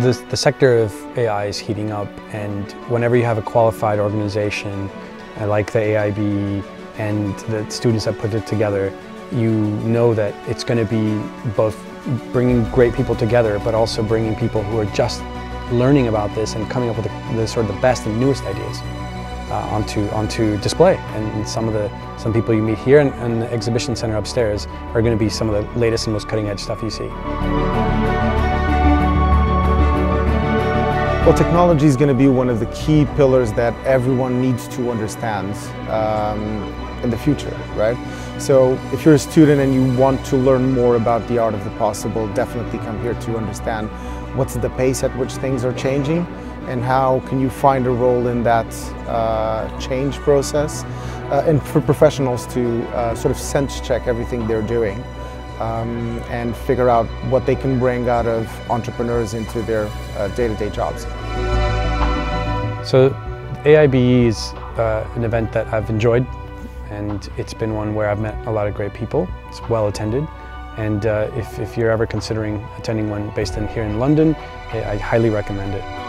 the, the sector of AI is heating up and whenever you have a qualified organization uh, like the AIBE and the students that put it together, you know that it's going to be both bringing great people together but also bringing people who are just learning about this and coming up with the, the sort of the best and newest ideas uh, onto, onto display. And, and, some of the some people you meet here in, in the exhibition center upstairs are going to be some of the latest and most cutting edge stuff you see. Well, technology is going to be one of the key pillars that everyone needs to understand um, in the future, right? So if you're a student and you want to learn more about the art of the possible, definitely come here to understand what's the pace at which things are changing and how can you find a role in that uh, change process uh, and for professionals to uh, sort of sense check everything they're doing um, and figure out what they can bring out of entrepreneurs into their uh, day-to-day -day jobs. So AIBE is uh, an event that I've enjoyed and it's been one where I've met a lot of great people. It's well attended and uh, if, if, you're ever considering attending one based in here in London, I highly recommend it.